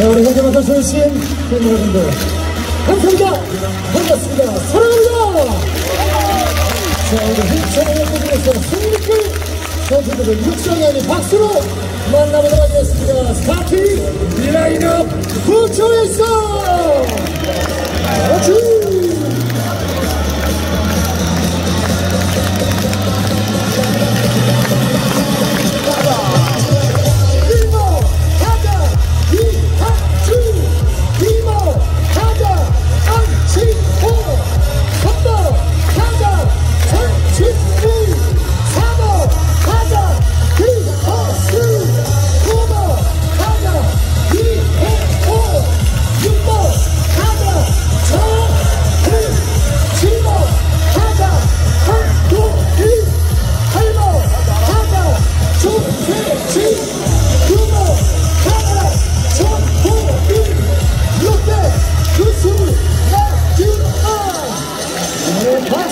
와주신 여러분들 감사합니다. 반갑습니다. 사랑합니다. 자, 오늘 힘차게 부분에서 승리를 선수들을 육성하는 박수로 만나보도록 하겠습니다. 스타팅 라인업 구초했어!